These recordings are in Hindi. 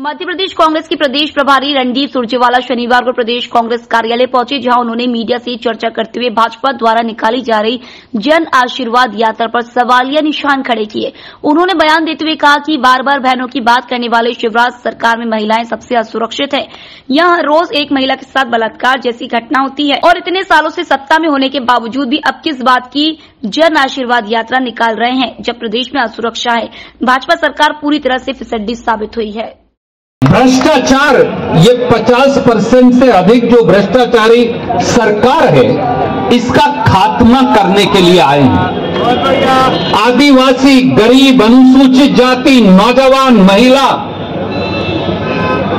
मध्य प्रदेश कांग्रेस के प्रदेश प्रभारी रणदीप सुरजेवाला शनिवार को प्रदेश कांग्रेस कार्यालय पहुँचे, जहाँ उन्होंने मीडिया से चर्चा करते हुए भाजपा द्वारा निकाली जा रही जन आशीर्वाद यात्रा पर सवालिया निशान खड़े किए। उन्होंने बयान देते हुए कहा कि बार बार बहनों की बात करने वाले शिवराज सरकार में महिलाएँ सबसे असुरक्षित है। यहाँ रोज एक महिला के साथ बलात्कार जैसी घटना होती है और इतने सालों से सत्ता में होने के बावजूद भी अब किस बात की जन आशीर्वाद यात्रा निकाल रहे हैं, जब प्रदेश में असुरक्षा है। भाजपा सरकार पूरी तरह से फिसड्डी साबित हुई है। भ्रष्टाचार, ये 50 परसेंट से अधिक जो भ्रष्टाचारी सरकार है, इसका खात्मा करने के लिए आए हैं। आदिवासी, गरीब, अनुसूचित जाति, नौजवान, महिला,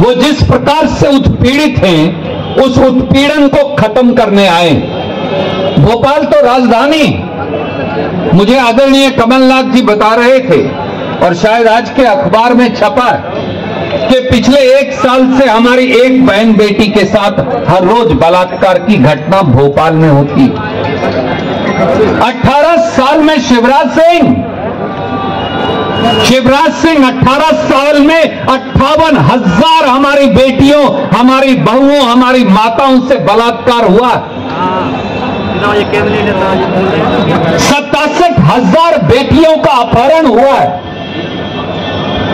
वो जिस प्रकार से उत्पीड़ित हैं, उस उत्पीड़न को खत्म करने आए भोपाल तो राजधानी मुझे आदरणीय कमलनाथ जी बता रहे थे, और शायद आज के अखबार में छपा है। कि पिछले एक साल से हमारी एक बहन बेटी के साथ हर रोज बलात्कार की घटना भोपाल में होती। 18 साल में शिवराज सिंह। शिवराज सिंह 18 साल में अट्ठावन हज़ार हमारी बेटियों, हमारी बहुओं, हमारी माताओं से बलात्कार हुआ। सतासठ हज़ार बेटियों का अपहरण हुआ। है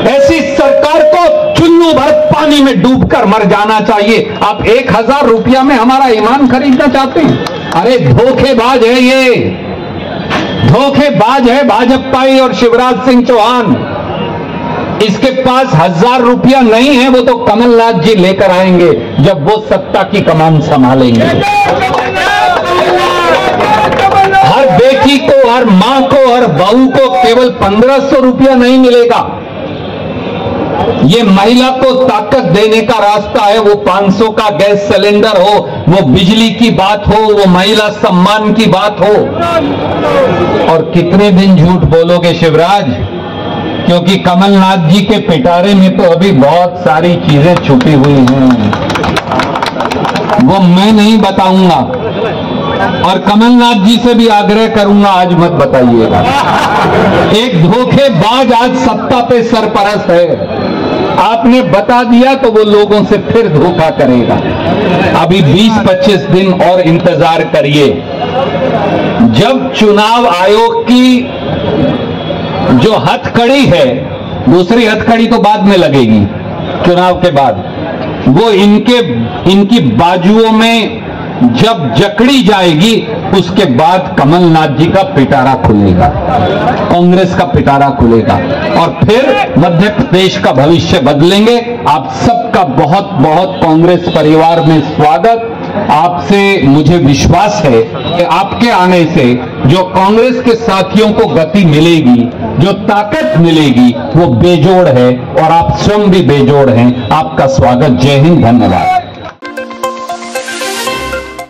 ऐसी सरकार को चुन्नू भर पानी में डूबकर मर जाना चाहिए। आप एक हज़ार रुपया में हमारा ईमान खरीदना चाहते हैं? अरे धोखेबाज है ये। धोखेबाज है भाजपाई और शिवराज सिंह चौहान। इसके पास हज़ार रुपया नहीं है, वो तो कमलनाथ जी लेकर आएँगे, जब वो सत्ता की कमान संभालेंगे। हर बेटी को, हर माँ को, हर बहू को केवल पंद्रह सौ रुपया नहीं मिलेगा। ये महिला को ताकत देने का रास्ता है, वो 500 का गैस सिलेंडर हो, वो बिजली की बात हो, वो महिला सम्मान की बात हो। और कितने दिन झूठ बोलोगे शिवराज? क्योंकि कमलनाथ जी के पिटारे में तो अभी बहुत सारी चीज़ें छुपी हुई हैं। वो मैं नहीं बताऊँगा। और कमलनाथ जी से भी आग्रह करूँगा, आज मत बताइएगा। एक धोखेबाज आज सत्ता पे सरपरस्त है। आपने बता दिया तो वो लोगों से फिर धोखा करेगा। अभी 20-25 दिन और इंतज़ार करिए। जब चुनाव आयोग की जो हथकड़ी है, दूसरी हथकड़ी तो बाद में लगेगी, चुनाव के बाद, वो इनके, इनकी बाजुओं में जब जकड़ी जाएगी, उसके बाद कमलनाथ जी का पिटारा खुलेगा, कांग्रेस का पिटारा खुलेगा, और फिर मध्य प्रदेश का भविष्य बदलेंगे। आप सबका बहुत बहुत कांग्रेस परिवार में स्वागत। आपसे मुझे विश्वास है कि आपके आने से जो कांग्रेस के साथियों को गति मिलेगी, जो ताकत मिलेगी, वो बेजोड़ है, और आप स्वयं भी बेजोड़ हैं। आपका स्वागत। जय हिंद, धन्यवाद।